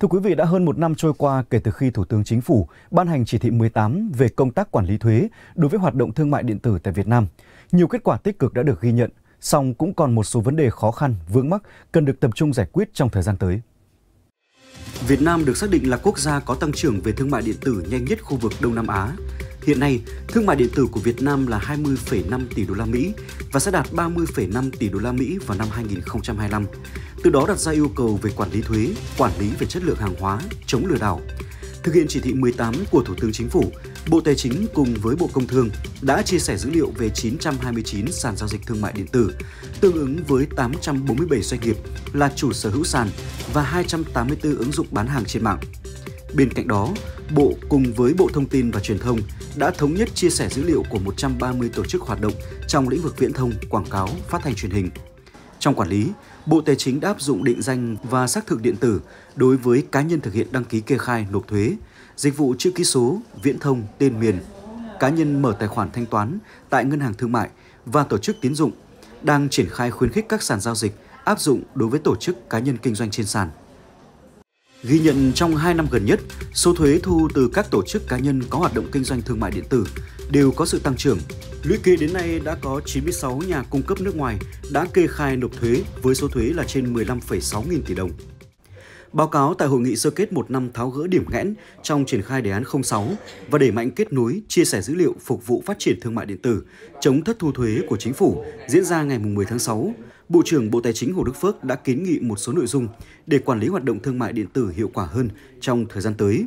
Thưa quý vị, đã hơn một năm trôi qua kể từ khi Thủ tướng Chính phủ ban hành chỉ thị 18 về công tác quản lý thuế đối với hoạt động thương mại điện tử tại Việt Nam. Nhiều kết quả tích cực đã được ghi nhận, song cũng còn một số vấn đề khó khăn, vướng mắc cần được tập trung giải quyết trong thời gian tới. Việt Nam được xác định là quốc gia có tăng trưởng về thương mại điện tử nhanh nhất khu vực Đông Nam Á. Hiện nay, thương mại điện tử của Việt Nam là 20,5 tỷ đô la Mỹ và sẽ đạt 30,5 tỷ đô la Mỹ vào năm 2025. Từ đó đặt ra yêu cầu về quản lý thuế, quản lý về chất lượng hàng hóa, chống lừa đảo. Thực hiện chỉ thị 18 của Thủ tướng Chính phủ, Bộ Tài chính cùng với Bộ Công Thương đã chia sẻ dữ liệu về 929 sàn giao dịch thương mại điện tử, tương ứng với 847 doanh nghiệp là chủ sở hữu sàn và 284 ứng dụng bán hàng trên mạng. Bên cạnh đó, Bộ cùng với Bộ Thông tin và Truyền thông đã thống nhất chia sẻ dữ liệu của 130 tổ chức hoạt động trong lĩnh vực viễn thông, quảng cáo, phát thanh truyền hình. Trong quản lý, Bộ Tài chính đã áp dụng định danh và xác thực điện tử đối với cá nhân thực hiện đăng ký kê khai nộp thuế, dịch vụ chữ ký số, viễn thông, tên miền, cá nhân mở tài khoản thanh toán tại ngân hàng thương mại và tổ chức tín dụng đang triển khai khuyến khích các sàn giao dịch áp dụng đối với tổ chức cá nhân kinh doanh trên sàn. Ghi nhận trong 2 năm gần nhất, số thuế thu từ các tổ chức cá nhân có hoạt động kinh doanh thương mại điện tử đều có sự tăng trưởng. Lũy kế đến nay đã có 96 nhà cung cấp nước ngoài đã kê khai nộp thuế với số thuế là trên 15,6 nghìn tỷ đồng. Báo cáo tại hội nghị sơ kết một năm tháo gỡ điểm nghẽn trong triển khai đề án 06 và đẩy mạnh kết nối, chia sẻ dữ liệu phục vụ phát triển thương mại điện tử, chống thất thu thuế của chính phủ diễn ra ngày 10 tháng 6. Bộ trưởng Bộ Tài chính Hồ Đức Phước đã kiến nghị một số nội dung để quản lý hoạt động thương mại điện tử hiệu quả hơn trong thời gian tới.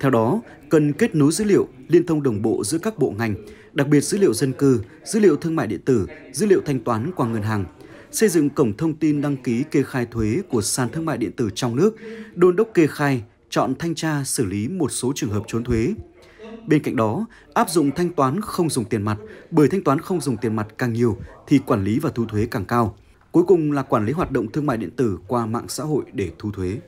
Theo đó, cần kết nối dữ liệu, liên thông đồng bộ giữa các bộ ngành, đặc biệt dữ liệu dân cư, dữ liệu thương mại điện tử, dữ liệu thanh toán qua ngân hàng, xây dựng cổng thông tin đăng ký kê khai thuế của sàn thương mại điện tử trong nước, đôn đốc kê khai, chọn thanh tra xử lý một số trường hợp trốn thuế. Bên cạnh đó, áp dụng thanh toán không dùng tiền mặt, bởi thanh toán không dùng tiền mặt càng nhiều thì quản lý và thu thuế càng cao. Cuối cùng là quản lý hoạt động thương mại điện tử qua mạng xã hội để thu thuế.